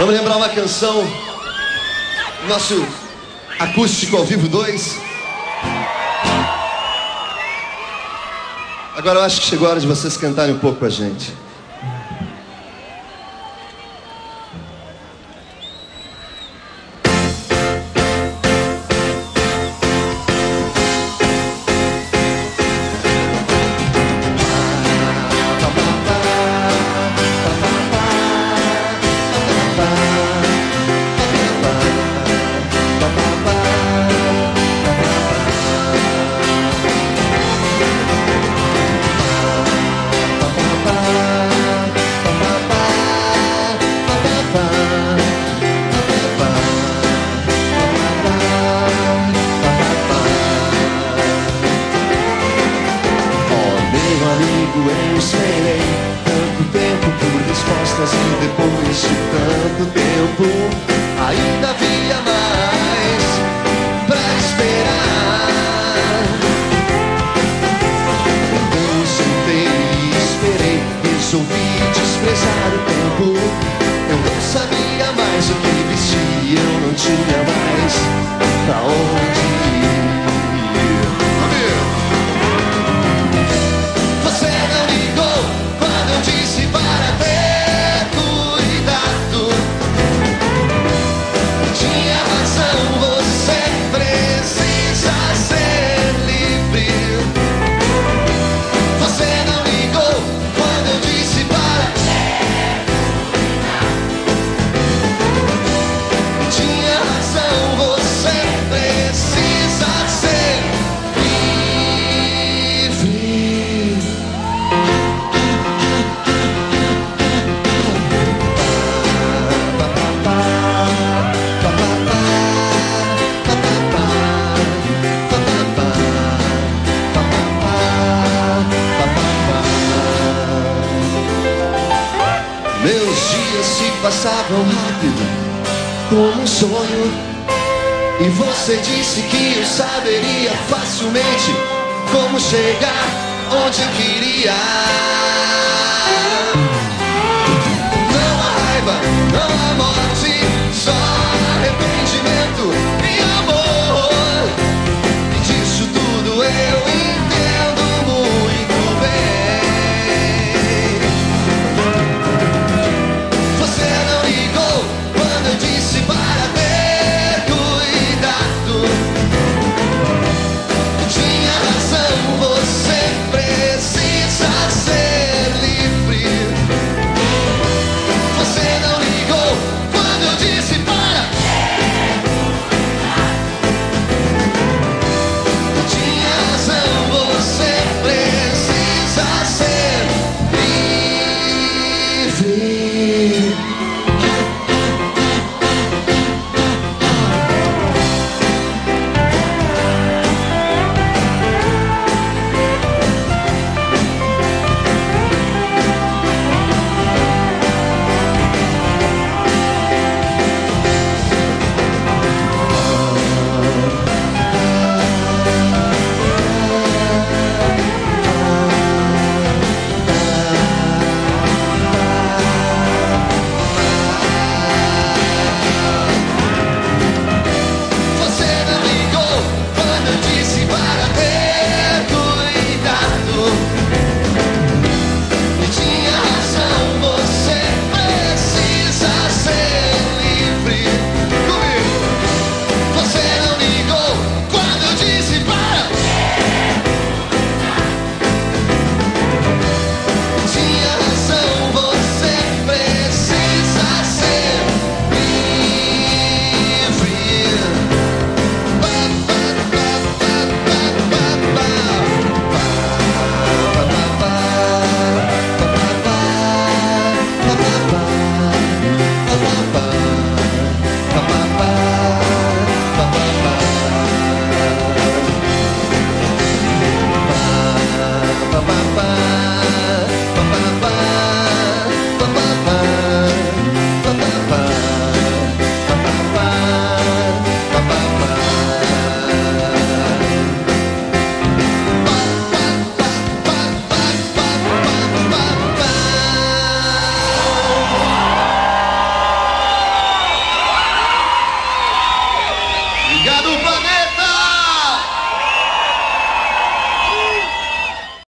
Vamos lembrar uma canção, nosso acústico ao vivo 2. Agora eu acho que chegou a hora de vocês cantarem um pouco com a gente. de tanto tempo, ainda havia mais pra esperar. Então sentei esperei, resolvi desprezar o tempo. Eu não sabia mais o que vestia, eu não tinha mais pra onde passavam rápido, como um sonho. E você disse que eu saberia facilmente como chegar onde queria. me.